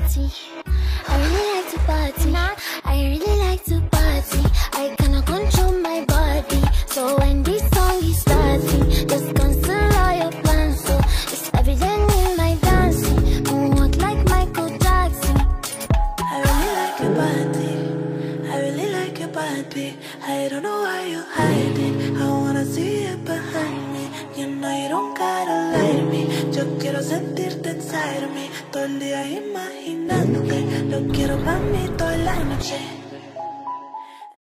party. I really like to party. I really like to party. I cannot control my body. So when this song is starting, just cancel all your plans. So it's evident in my dancing. Moonwalk like Michael Jackson. I really like your body. I really like your body. I don't know why you hide it. I wanna see it behind me. You know you don't gotta lie to me. Yo quiero sentirte Todo el día imaginándote. Lo quiero para mí toda la noche.